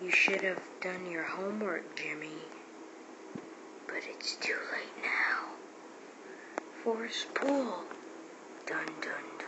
You should have done your homework, Jimmy. But it's too late now. Forest Pool. Dun dun dun.